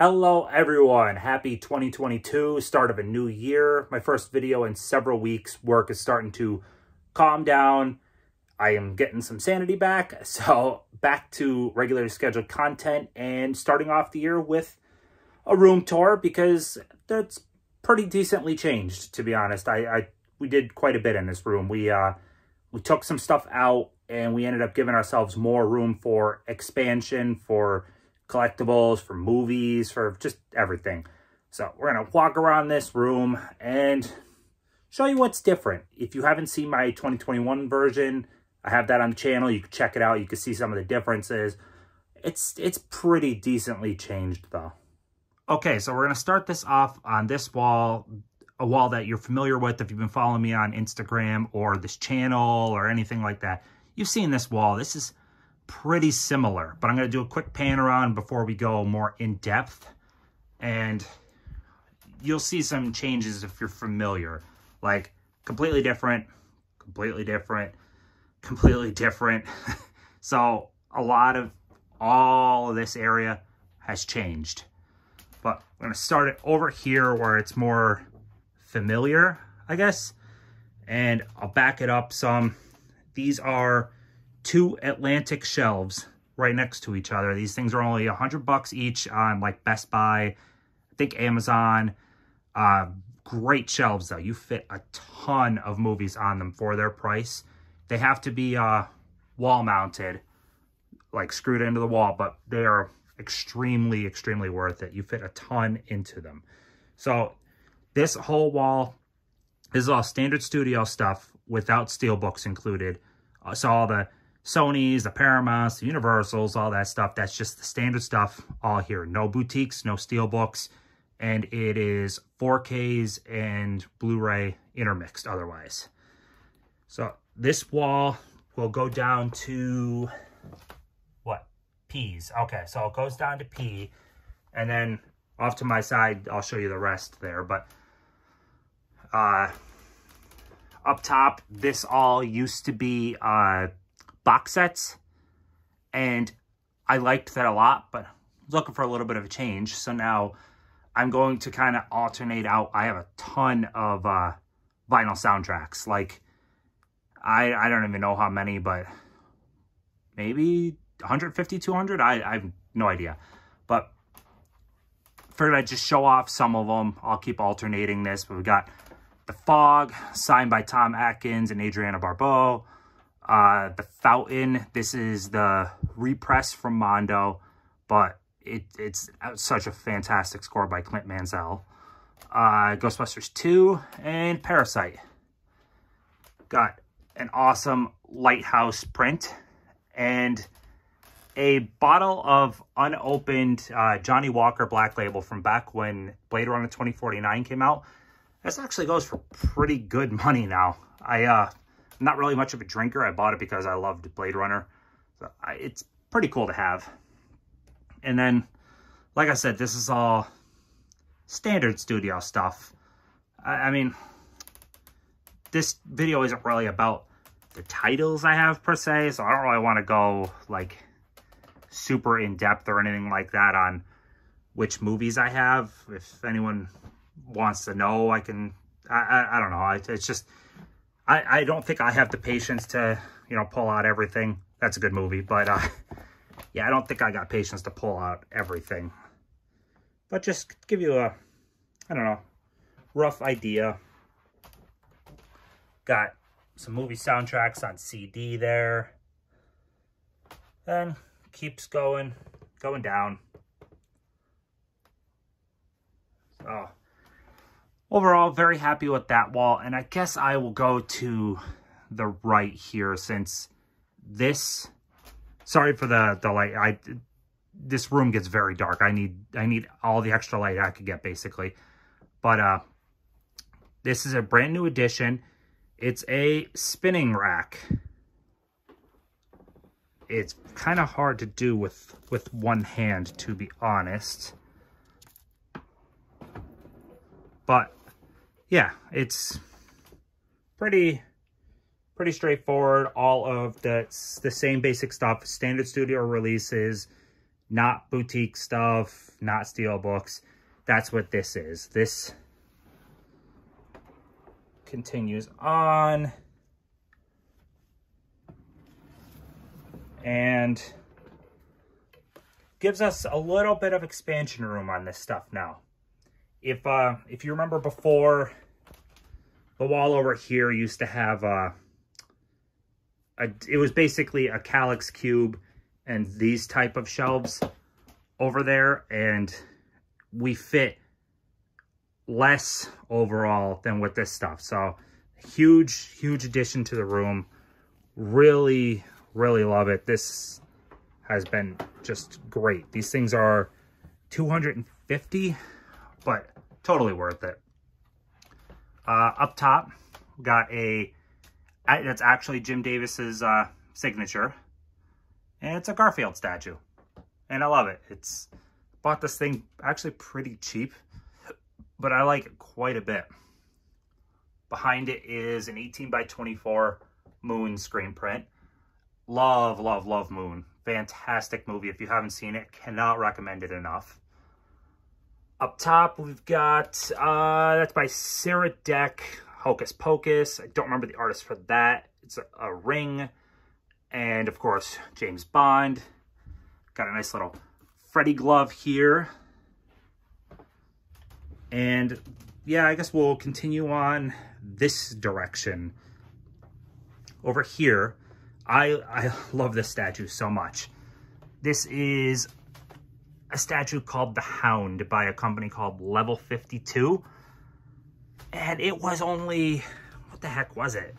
Hello everyone, happy 2022, start of a new year. My first video in several weeks, work is starting to calm down. I am getting some sanity back, so back to regularly scheduled content and starting off the year with a room tour because that's pretty decently changed, to be honest. I, I We did quite a bit in this room. We, uh, we took some stuff out and we ended up giving ourselves more room for expansion, for collectibles, for movies, for just everything. So we're going to walk around this room and show you what's different. If you haven't seen my 2021 version, I have that on the channel. You can check it out. You can see some of the differences. It's, it's pretty decently changed though. Okay, so we're going to start this off on this wall, a wall that you're familiar with if you've been following me on Instagram or this channel or anything like that. You've seen this wall. This is pretty similar, but I'm going to do a quick pan around before we go more in depth. And you'll see some changes if you're familiar. Like completely different, completely different, completely different. so a lot of all of this area has changed. But I'm going to start it over here where it's more familiar, I guess. And I'll back it up some. These are two Atlantic shelves right next to each other. These things are only a hundred bucks each on like Best Buy, I think Amazon. Uh, great shelves though. You fit a ton of movies on them for their price. They have to be uh, wall mounted, like screwed into the wall, but they are extremely, extremely worth it. You fit a ton into them. So this whole wall this is all standard studio stuff without steel books included. Uh, so all the Sony's, the Paramounts, the Universals, all that stuff. That's just the standard stuff all here. No boutiques, no steelbooks, and it is 4Ks and Blu-ray intermixed otherwise. So this wall will go down to, what, P's. Okay, so it goes down to P, and then off to my side, I'll show you the rest there, but uh, up top, this all used to be uh, box sets. And I liked that a lot, but looking for a little bit of a change. So now I'm going to kind of alternate out. I have a ton of uh, vinyl soundtracks. Like, I, I don't even know how many, but maybe 150, 200? I, I have no idea. But figured I'd just show off some of them. I'll keep alternating this. But we got The Fog, signed by Tom Atkins and Adrienne Barbeau. Uh, the Fountain, this is the repress from Mondo, but it, it's such a fantastic score by Clint Mansell. Uh, Ghostbusters 2 and Parasite. Got an awesome Lighthouse print and a bottle of unopened uh, Johnnie Walker Black Label from back when Blade Runner 2049 came out. This actually goes for pretty good money now. I uh, I'm not really much of a drinker. I bought it because I loved Blade Runner. So I, it's pretty cool to have. And then, like I said, this is all standard studio stuff. I, I mean, this video isn't really about the titles I have per se, so I don't really want to go like super in depth or anything like that on which movies I have. If anyone wants to know, I can, I, I, I don't know. it's just, I, I don't think I have the patience to, you know, pull out everything. That's a good movie, but uh, yeah, I don't think I got patience to pull out everything. But just give you a, I don't know, rough idea. Got some movie soundtracks on CD there. And keeps going, going down. Oh, overall, very happy with that wall. And I guess I will go to the right here since this, sorry for the, the light. I, this room gets very dark. I need, I need all the extra light I could get basically. But, uh, this is a brand new addition. It's a spinning rack. It's kind of hard to do with, with one hand, to be honest. But yeah, it's pretty pretty straightforward. All of the the same basic stuff, standard studio releases, not boutique stuff, not steel books. That's what this is. This continues on. And gives us a little bit of expansion room on this stuff now. If uh, if you remember before, the wall over here used to have uh, a, it was basically a Kallax cube and these type of shelves over there, and we fit less overall than with this stuff. So huge, huge addition to the room. Really, really love it. This has been just great. These things are 250, but totally worth it. Uh, up top, got a, that's actually Jim Davis's uh, signature. And it's a Garfield statue. And I love it. It's, bought this thing actually pretty cheap, but I like it quite a bit. Behind it is an 18 by 24 Moon screen print. Love, love, love Moon. Fantastic movie. If you haven't seen it, cannot recommend it enough. Up top, we've got, uh, that's by Sarah Deck, Hocus Pocus. I don't remember the artist for that. It's a, a ring. And, of course, James Bond. Got a nice little Freddy glove here. And, yeah, I guess we'll continue on this direction. Over here, I, I love this statue so much. This is a statue called The Hound by a company called Level 52. And it was only, what the heck was it?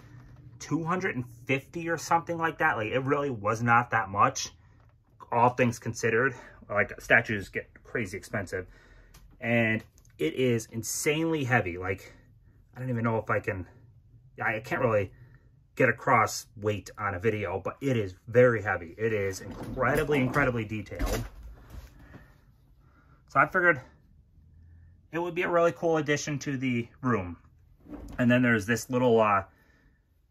250 or something like that. Like, it really was not that much, all things considered. Like, statues get crazy expensive. And it is insanely heavy. Like, I don't even know if I can, I can't really get across weight on a video, but it is very heavy. It is incredibly, incredibly detailed. So I figured it would be a really cool addition to the room. And then there's this little, uh,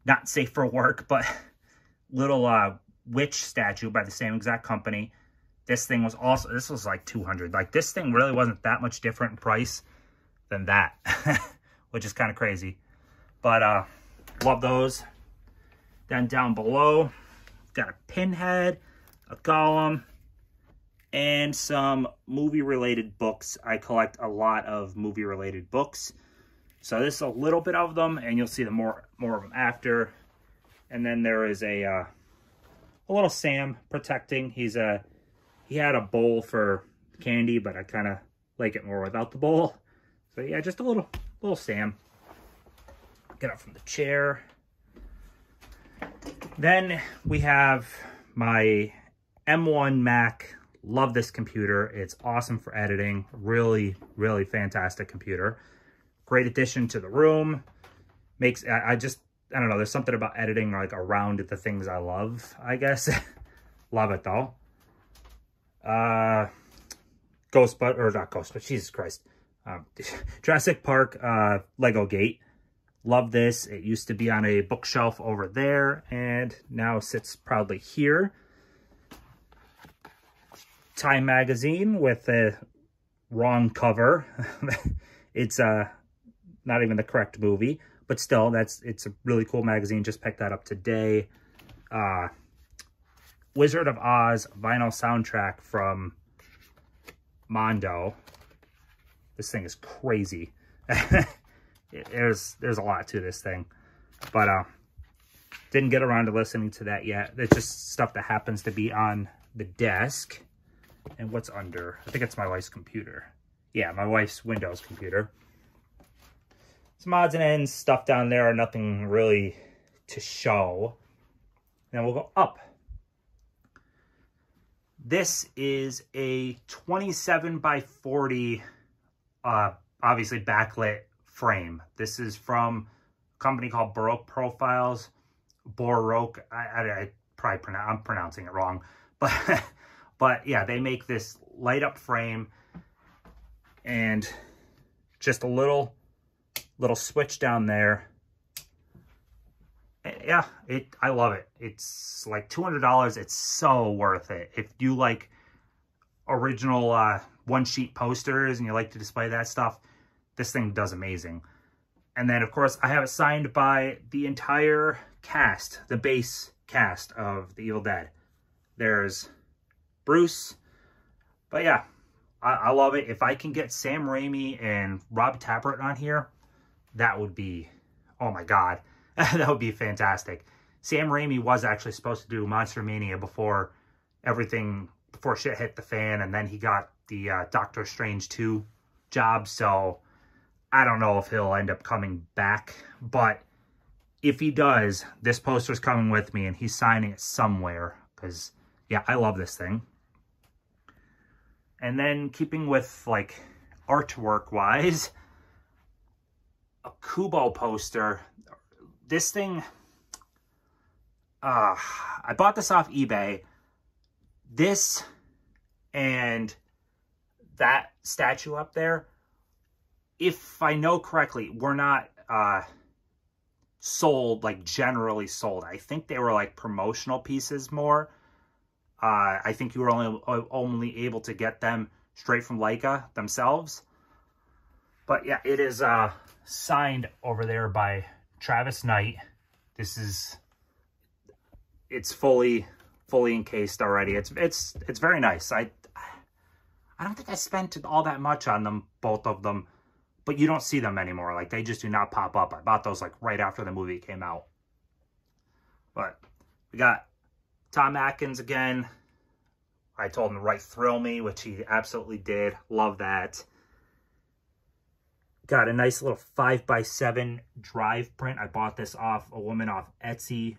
not safe for work, but little uh, witch statue by the same exact company. This thing was also, this was like 200. Like this thing really wasn't that much different in price than that, which is kind of crazy. But uh, love those. Then down below, got a pinhead, a golem, and some movie-related books. I collect a lot of movie-related books. So this is a little bit of them, and you'll see the more more of them after. And then there is a uh, a little Sam protecting. He's a he had a bowl for candy, but I kind of like it more without the bowl. So yeah, just a little little Sam. Get up from the chair. Then we have my M1 Mac. Love this computer. It's awesome for editing. Really, really fantastic computer. Great addition to the room. Makes, I, I just, I don't know, there's something about editing like around the things I love, I guess. love it though. Uh, Ghost, but, or not Ghost, but Jesus Christ. Um, Jurassic Park uh, Lego Gate. Love this. It used to be on a bookshelf over there and now sits proudly here. Time magazine with a wrong cover. it's uh, not even the correct movie, but still, that's it's a really cool magazine. Just picked that up today. Uh, Wizard of Oz vinyl soundtrack from Mondo. This thing is crazy. there's there's a lot to this thing. But uh, didn't get around to listening to that yet. It's just stuff that happens to be on the desk. And what's under? I think it's my wife's computer. Yeah, my wife's Windows computer. Some odds and ends, stuff down there, nothing really to show. Then we'll go up. This is a 27 by 40, uh, obviously backlit frame. This is from a company called Baroque Profiles. Baroque, I, I, I probably I'm pronouncing it wrong, but but yeah, they make this light up frame and just a little little switch down there. Yeah, it I love it. It's like $200. It's so worth it. If you like original uh, one-sheet posters and you like to display that stuff, this thing does amazing. And then, of course, I have it signed by the entire cast, the base cast of The Evil Dead. There's Bruce. But yeah, I, I love it. If I can get Sam Raimi and Rob Tapert on here, that would be, oh my God, that would be fantastic. Sam Raimi was actually supposed to do Monster Mania before everything, before shit hit the fan, and then he got the uh, Doctor Strange 2 job, so I don't know if he'll end up coming back, but if he does, this poster's coming with me, and he's signing it somewhere, because, yeah, I love this thing. And then keeping with, like, artwork-wise, a Kubo poster. This thing, uh, I bought this off eBay. This and that statue up there, if I know correctly, were not uh, sold, like generally sold. I think they were like promotional pieces more. Uh, I think you were only only able to get them straight from Laika themselves. But yeah, it is uh, signed over there by Travis Knight. This is, it's fully, fully encased already. It's, it's, it's very nice. I, I don't think I spent all that much on them, both of them, but you don't see them anymore. Like they just do not pop up. I bought those like right after the movie came out. But we got Tom Atkins again. I told him to write Thrill Me, which he absolutely did. Love that. Got a nice little 5x7 drive print. I bought this off a woman off Etsy.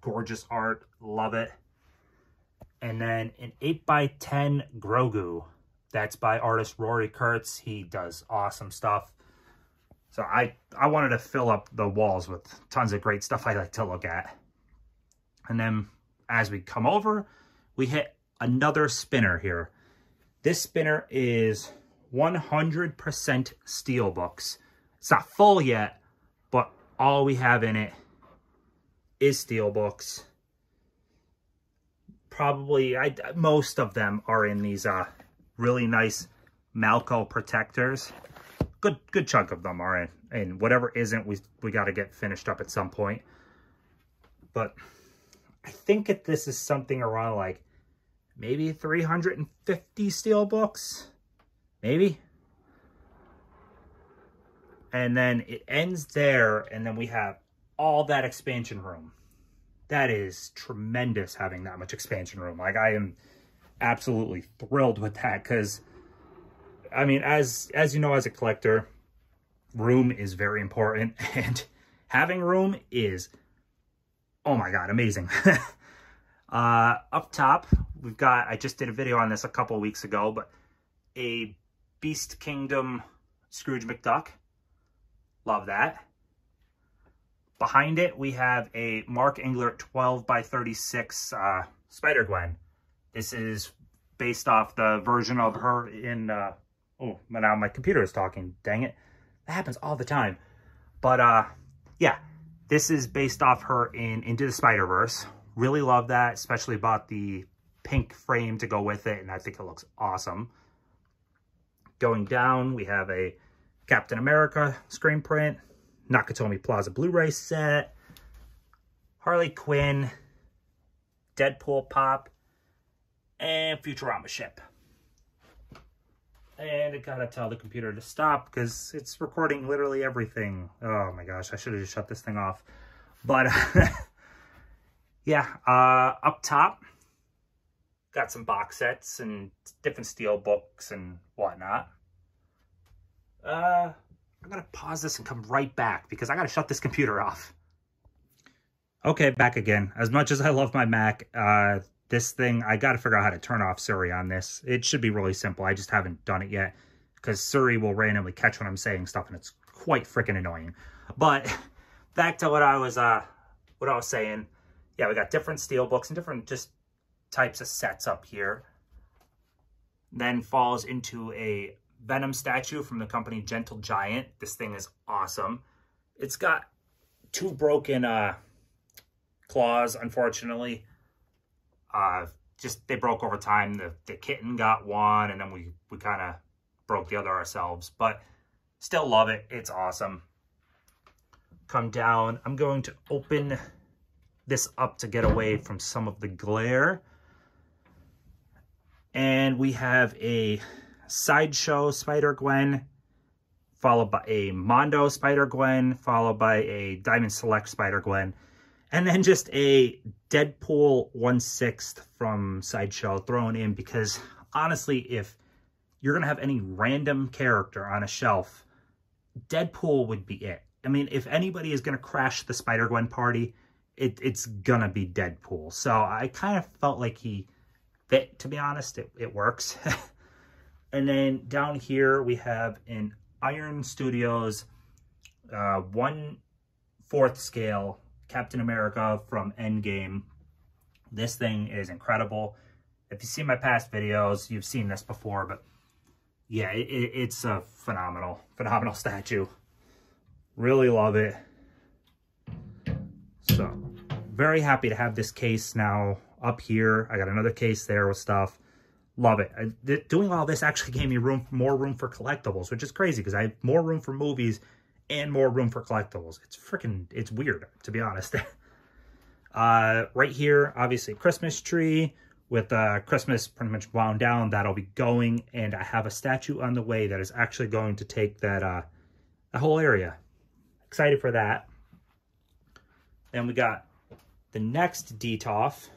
Gorgeous art. Love it. And then an 8x10 Grogu. That's by artist Rory Kurtz. He does awesome stuff. So I, I wanted to fill up the walls with tons of great stuff I like to look at. And then as we come over, we hit another spinner here. This spinner is 100% steel books. It's not full yet, but all we have in it is steel books. Probably, I, most of them are in these uh, really nice Malco protectors. Good good chunk of them are in. And whatever isn't, we, we got to get finished up at some point. But I think that this is something around like maybe 350 steel books maybe. And then it ends there, and then we have all that expansion room. That is tremendous having that much expansion room. Like, I am absolutely thrilled with that because, I mean, as, as you know, as a collector, room is very important, and having room is, oh my God, amazing. uh, up top, we've got, I just did a video on this a couple weeks ago, but a Beast Kingdom Scrooge McDuck. Love that. Behind it, we have a Mark Englert 12 by 36 uh, Spider-Gwen. This is based off the version of her in... Uh, oh, now my computer is talking. Dang it. That happens all the time. But, uh, yeah, this is based off her in Into the Spider-Verse. Really love that, especially bought the pink frame to go with it, and I think it looks awesome. Going down, we have a Captain America screen print, Nakatomi Plaza Blu-ray set, Harley Quinn, Deadpool pop, and Futurama ship. And it gotta tell the computer to stop because it's recording literally everything. Oh my gosh, I should have just shut this thing off. But yeah, uh, up top, got some box sets and different steel books and whatnot. Uh, I'm to pause this and come right back because I got to shut this computer off. Okay, back again. As much as I love my Mac, uh, this thing, I got to figure out how to turn off Siri on this. It should be really simple. I just haven't done it yet because Siri will randomly catch when I'm saying stuff and it's quite freaking annoying. But back to what I was, uh, what I was saying. Yeah, we got different steel books and different just types of sets up here. Then falls into a Venom statue from the company Gentle Giant. This thing is awesome. It's got two broken uh, claws, unfortunately. Uh, just, they broke over time. The, the kitten got one, and then we, we kind of broke the other ourselves. But still love it. It's awesome. Come down. I'm going to open this up to get away from some of the glare. And we have a Sideshow Spider-Gwen, followed by a Mondo Spider-Gwen, followed by a Diamond Select Spider-Gwen, and then just a Deadpool 1 6th from Sideshow thrown in because honestly, if you're going to have any random character on a shelf, Deadpool would be it. I mean, if anybody is going to crash the Spider-Gwen party, it, it's going to be Deadpool. So I kind of felt like he fit, to be honest. It, it works. and then down here we have an Iron Studios uh, one fourth scale Captain America from Endgame. This thing is incredible. If you see my past videos, you've seen this before, but yeah, it, it's a phenomenal, phenomenal statue. Really love it. So, very happy to have this case now up here. I got another case there with stuff. Love it. Uh, I, doing all this actually gave me room, more room for collectibles, which is crazy because I have more room for movies and more room for collectibles. It's freaking, it's weird, to be honest. uh, right here, obviously, Christmas tree with uh, Christmas pretty much wound down. That'll be going, and I have a statue on the way that is actually going to take that, uh, the whole area. Excited for that. Then we got the next Detolf,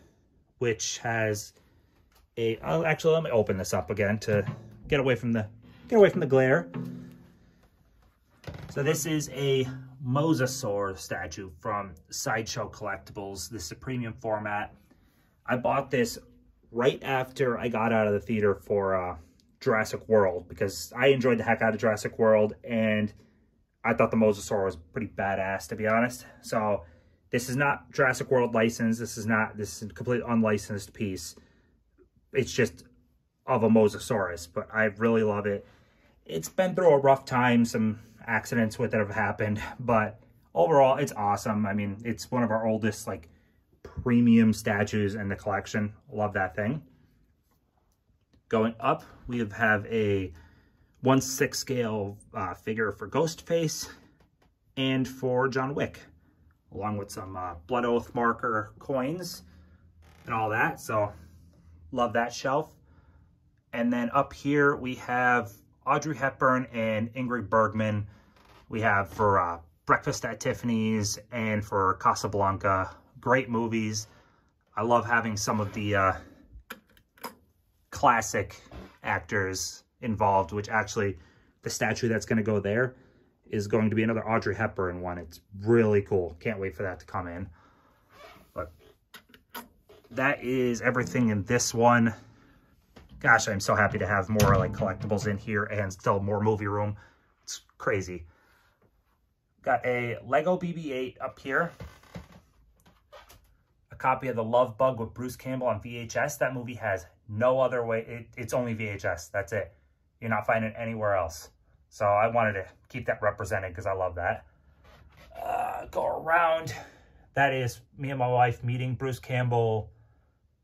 which has a, oh, actually, let me open this up again to get away from the, get away from the glare. So this is a Mosasaur statue from Sideshow Collectibles. This is a premium format. I bought this right after I got out of the theater for uh, Jurassic World because I enjoyed the heck out of Jurassic World and I thought the Mosasaur was pretty badass to be honest. So this is not Jurassic World licensed. This is not, this is a completely unlicensed piece it's just of a Mosasaurus, but I really love it. It's been through a rough time. Some accidents with it have happened, but overall, it's awesome. I mean, it's one of our oldest, like, premium statues in the collection. Love that thing. Going up, we have a 1-6 scale uh, figure for Ghostface and for John Wick, along with some uh, Blood Oath marker coins and all that. So Love that shelf. And then up here we have Audrey Hepburn and Ingrid Bergman. We have for uh, Breakfast at Tiffany's and for Casablanca. Great movies. I love having some of the uh, classic actors involved, which actually the statue that's going to go there is going to be another Audrey Hepburn one. It's really cool. Can't wait for that to come in But that is everything in this one. Gosh, I'm so happy to have more like collectibles in here and still more movie room. It's crazy. Got a Lego BB-8 up here. A copy of The Love Bug with Bruce Campbell on VHS. That movie has no other way. It, it's only VHS. That's it. You're not finding it anywhere else. So I wanted to keep that represented because I love that. Uh, go around. That is me and my wife meeting Bruce Campbell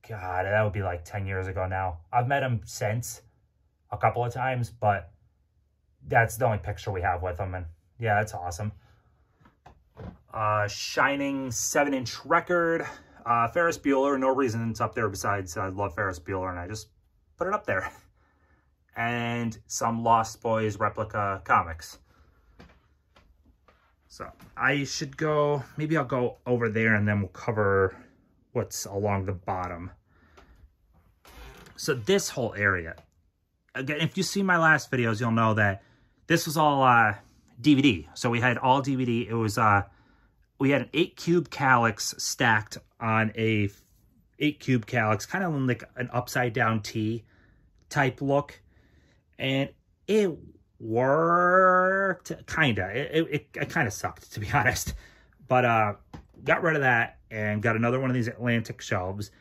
God, that would be like 10 years ago now. I've met him since a couple of times, but that's the only picture we have with him. And yeah, that's awesome. Uh, Shining 7-inch record. Uh, Ferris Bueller, no reason it's up there besides I love Ferris Bueller and I just put it up there. And some Lost Boys replica comics. So I should go, maybe I'll go over there and then we'll cover what's along the bottom. So this whole area, again, if you see my last videos, you'll know that this was all uh, DVD. So we had all DVD. It was, uh, we had an eight cube Kallax stacked on a eight cube Kallax, kind of like an upside down T type look. And it worked, kind of. It, it, it kind of sucked, to be honest. But uh, got rid of that and got another one of these Atlantic shelves.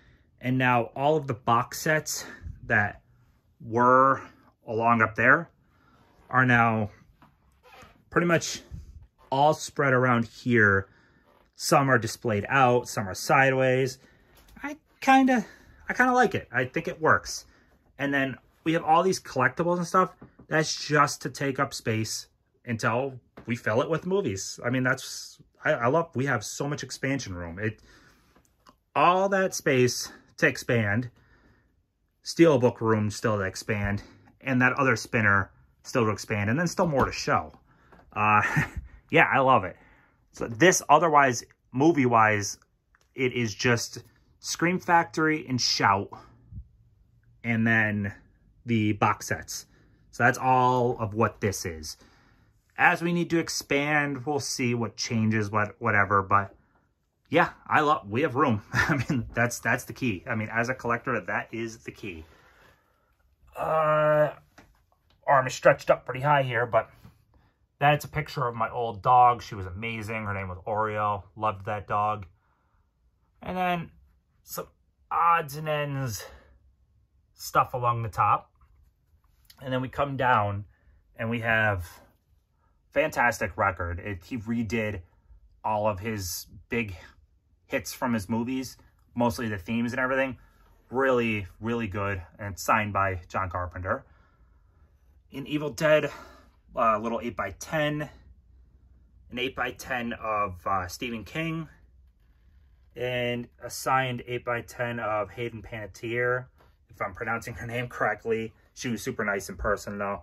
And now all of the box sets that were along up there are now pretty much all spread around here. Some are displayed out, some are sideways. I kind of, I kind of like it. I think it works. And then we have all these collectibles and stuff. That's just to take up space until we fill it with movies. I mean, that's, I, I love, we have so much expansion room. It, all that space to expand, steelbook room still to expand, and that other spinner still to expand, and then still more to show. Uh, yeah, I love it. So this, otherwise, movie-wise, it is just Scream Factory and Shout, and then the box sets. So that's all of what this is. As we need to expand, we'll see what changes, what whatever, but yeah, I love, we have room. I mean, that's, that's the key. I mean, as a collector, that is the key. Uh, arm is stretched up pretty high here, but that's a picture of my old dog. She was amazing. Her name was Oreo. Loved that dog. And then some odds and ends stuff along the top. And then we come down and we have fantastic record. It, he redid all of his big hits from his movies, mostly the themes and everything. Really, really good. And signed by John Carpenter. In Evil Dead, a little 8x10. An 8x10 of uh, Stephen King. And a signed 8x10 of Hayden Panettiere, if I'm pronouncing her name correctly. She was super nice in person, though.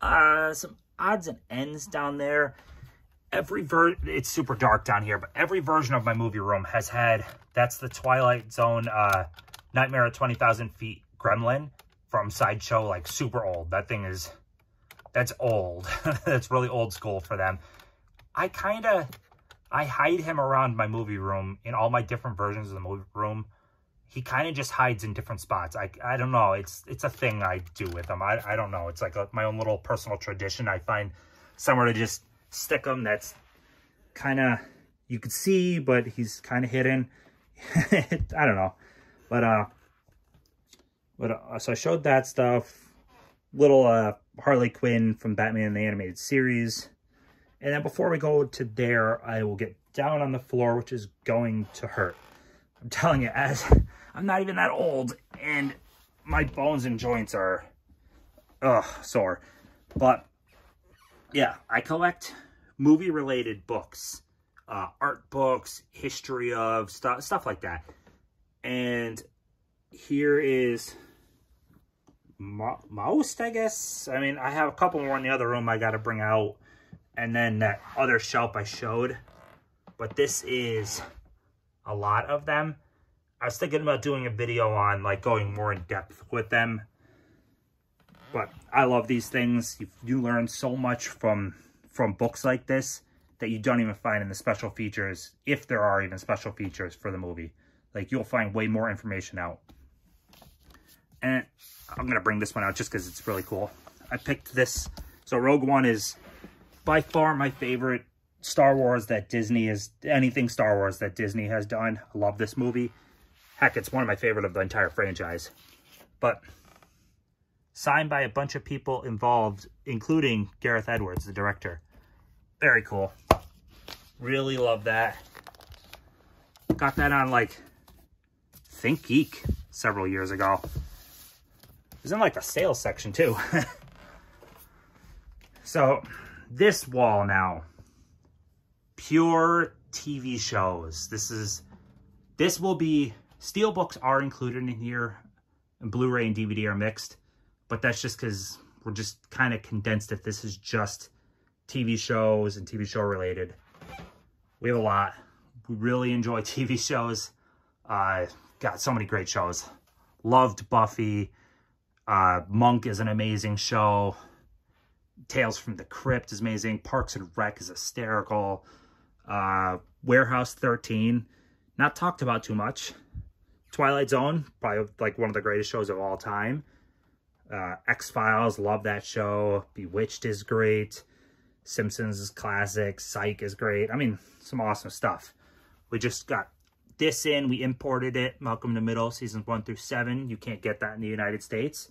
Uh, some odds and ends down there every ver it's super dark down here, but every version of my movie room has had, that's the Twilight Zone uh, Nightmare at 20,000 Feet Gremlin from Sideshow, like super old. That thing is, that's old. that's really old school for them. I kind of, I hide him around my movie room in all my different versions of the movie room. He kind of just hides in different spots. I, I don't know. It's it's a thing I do with him. I, I don't know. It's like a, my own little personal tradition. I find somewhere to just stick him that's kind of, you could see, but he's kind of hidden. I don't know. But, uh, but, uh, so I showed that stuff. Little, uh, Harley Quinn from Batman the Animated Series. And then before we go to there, I will get down on the floor, which is going to hurt. I'm telling you, as I'm not even that old, and my bones and joints are, ugh, sore. But yeah, I collect movie-related books, uh, art books, history of stuff, stuff like that. And here is most, I guess. I mean, I have a couple more in the other room I got to bring out. And then that other shelf I showed. But this is a lot of them. I was thinking about doing a video on like going more in depth with them but I love these things. You, you learn so much from from books like this that you don't even find in the special features, if there are even special features for the movie. Like, you'll find way more information out. And I'm going to bring this one out just because it's really cool. I picked this. So Rogue One is by far my favorite Star Wars that Disney is, anything Star Wars that Disney has done. I love this movie. Heck, it's one of my favorite of the entire franchise. But signed by a bunch of people involved, including Gareth Edwards, the director. Very cool. Really love that. Got that on like Think Geek several years ago. It was in like the sales section too. so this wall now, pure TV shows. This is, this will be, steelbooks are included in here and Blu-ray and DVD are mixed but that's just because we're just kind of condensed it. This is just TV shows and TV show related. We have a lot. We really enjoy TV shows. Uh, got so many great shows. Loved Buffy. Uh, Monk is an amazing show. Tales from the Crypt is amazing. Parks and Rec is hysterical. Uh, Warehouse 13, not talked about too much. Twilight Zone, probably like one of the greatest shows of all time. Uh, X-Files, love that show. Bewitched is great. Simpsons is classic. Psych is great. I mean, some awesome stuff. We just got this in. We imported it. Malcolm in the Middle, seasons 1 through 7. You can't get that in the United States.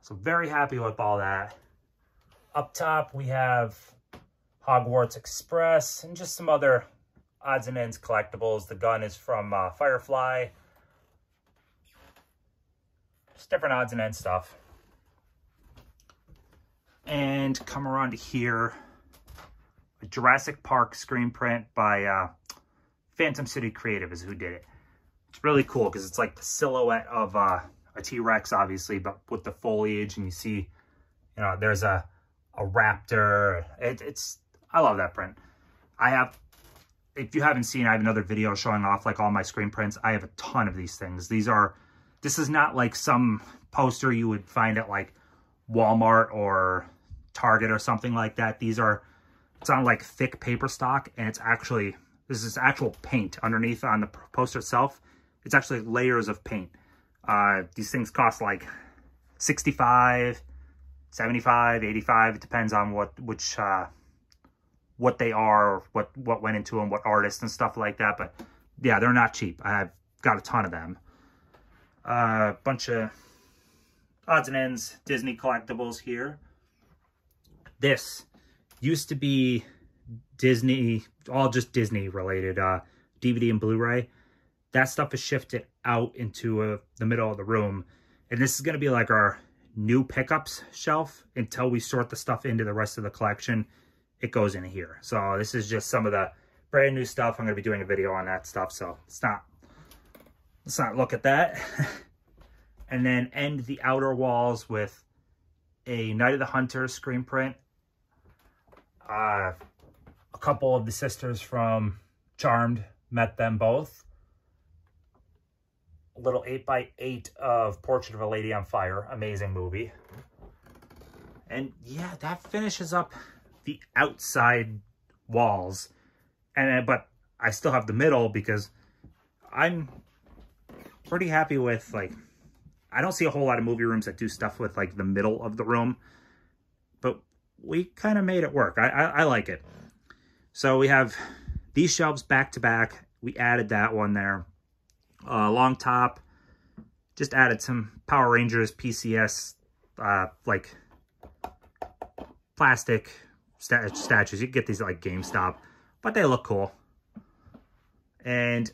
So very happy with all that. Up top, we have Hogwarts Express and just some other odds and ends collectibles. The gun is from uh, Firefly. Just different odds and ends stuff. And come around to here. A Jurassic Park screen print by uh, Phantom City Creative is who did it. It's really cool because it's like the silhouette of uh, a T-Rex, obviously, but with the foliage and you see, you know, there's a, a raptor. It, it's, I love that print. I have, if you haven't seen, I have another video showing off like all my screen prints. I have a ton of these things. These are, this is not like some poster you would find at like Walmart or Target or something like that. These are, it's on like thick paper stock and it's actually, this is actual paint underneath on the poster itself. It's actually layers of paint. Uh, these things cost like 65, 75, 85. It depends on what, which, uh, what they are, what, what went into them, what artists and stuff like that. But yeah, they're not cheap. I've got a ton of them. A uh, bunch of odds and ends Disney collectibles here. This used to be Disney, all just Disney related, uh, DVD and Blu-ray. That stuff is shifted out into uh, the middle of the room. And this is going to be like our new pickups shelf until we sort the stuff into the rest of the collection. It goes in here. So this is just some of the brand new stuff. I'm going to be doing a video on that stuff. So let's not, let's not look at that. and then end the outer walls with a Night of the Hunter screen print. Uh, a couple of the sisters from Charmed met them both A little 8x8 of Portrait of a Lady on Fire. Amazing movie. And yeah, that finishes up the outside walls. And uh, But I still have the middle because I'm pretty happy with, like, I don't see a whole lot of movie rooms that do stuff with, like, the middle of the room. But we kind of made it work. I, I, I like it. So we have these shelves back to back. We added that one there uh, long top. Just added some Power Rangers PCS, uh, like, plastic st statues. You can get these at like GameStop, but they look cool. And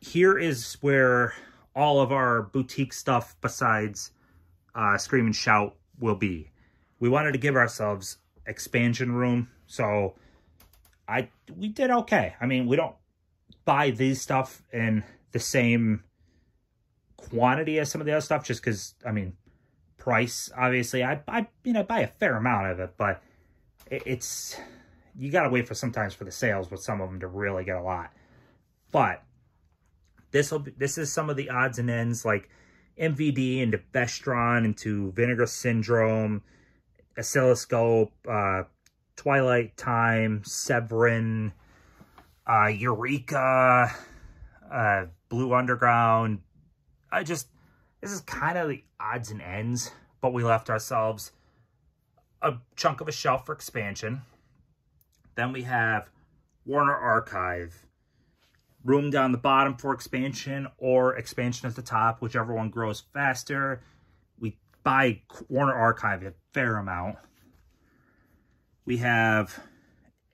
here is where all of our boutique stuff besides uh, Scream and Shout will be. We wanted to give ourselves expansion room, so I we did okay. I mean, we don't buy these stuff in the same quantity as some of the other stuff just because, I mean, price, obviously, I, I, you know, buy a fair amount of it, but it's, you got to wait for sometimes for the sales with some of them to really get a lot. But this will this is some of the odds and ends like MVD into Vestron into Vinegar Syndrome, Oscilloscope, uh, Twilight Time, Severin, uh, Eureka, uh, Blue Underground. I just, this is kind of the odds and ends, but we left ourselves a chunk of a shelf for expansion. Then we have Warner Archive, room down the bottom for expansion or expansion at the top, whichever one grows faster. We buy Warner Archive a fair amount. We have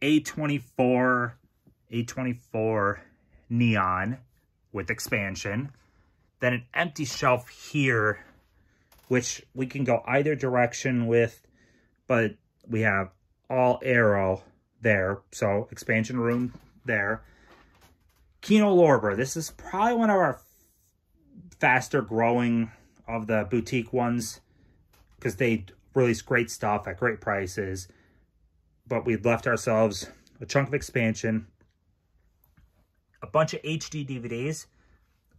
A24 a24 Neon with expansion. Then an empty shelf here, which we can go either direction with, but we have all arrow there. So expansion room there. Kino Lorber. This is probably one of our faster growing of the boutique ones because they release great stuff at great prices. But we left ourselves a chunk of expansion, a bunch of HD DVDs.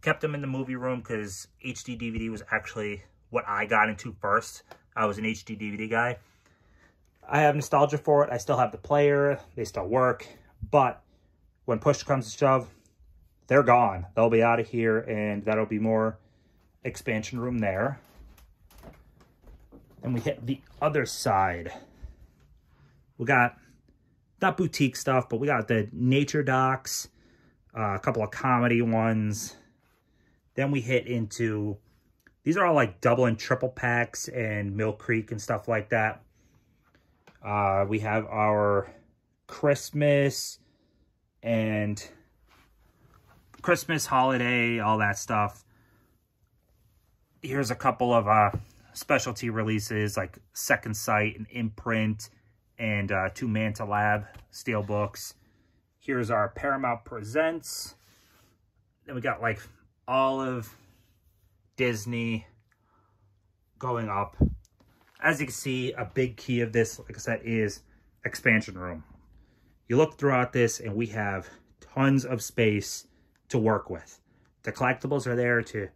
Kept them in the movie room because HD DVD was actually what I got into first. I was an HD DVD guy. I have nostalgia for it. I still have the player. They still work. But when push comes to shove, they're gone. They'll be out of here, and that'll be more expansion room there. And we hit the other side. We got, not boutique stuff, but we got the nature docs, uh, a couple of comedy ones. Then we hit into, these are all like double and triple packs and Mill Creek and stuff like that. Uh, we have our Christmas, and Christmas, holiday, all that stuff. Here's a couple of uh, specialty releases like Second Sight and Imprint and uh, two Manta Lab steel books. Here's our Paramount Presents. Then we got like all of Disney going up. As you can see, a big key of this, like I said, is expansion room. You look throughout this and we have tons of space to work with. The collectibles are there to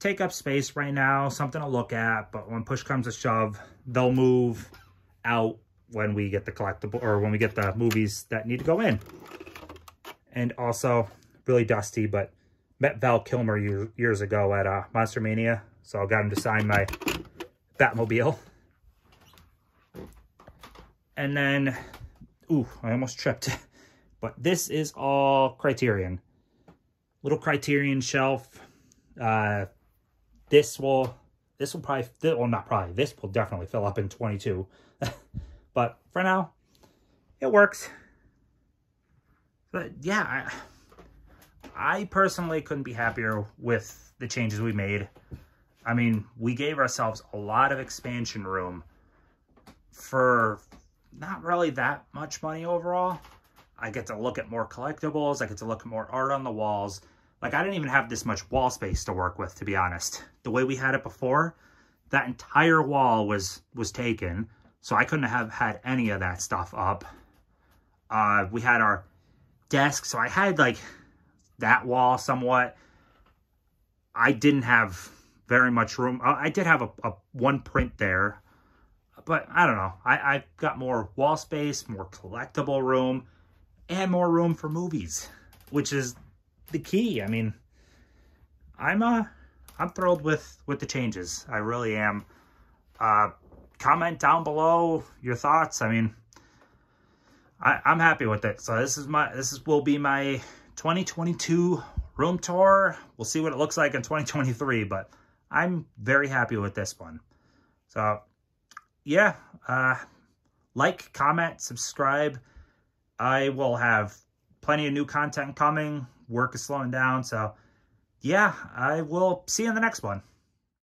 take up space right now, something to look at, but when push comes to shove, they'll move out when we get the collectible or when we get the movies that need to go in. And also, really dusty, but met Val Kilmer years ago at uh, Monster Mania, so I got him to sign my Batmobile. And then, ooh, I almost tripped. But this is all Criterion. Little Criterion shelf. Uh, this will, this will probably, well, not probably, this will definitely fill up in 22. but for now, it works. But yeah, I, I personally couldn't be happier with the changes we made. I mean, we gave ourselves a lot of expansion room for not really that much money overall. I get to look at more collectibles. I get to look at more art on the walls. Like, I didn't even have this much wall space to work with, to be honest. The way we had it before, that entire wall was was taken, so I couldn't have had any of that stuff up. Uh, we had our desk, so I had, like, that wall somewhat. I didn't have very much room. I did have a, a one print there, but I don't know. I, I got more wall space, more collectible room, and more room for movies, which is the key. I mean, I'm uh, I'm thrilled with with the changes. I really am. Uh, comment down below your thoughts. I mean, I, I'm happy with it. So this is my this is will be my 2022 room tour. We'll see what it looks like in 2023, but I'm very happy with this one. So, yeah, uh, like, comment, subscribe. I will have plenty of new content coming. Work is slowing down. So, yeah, I will see you in the next one.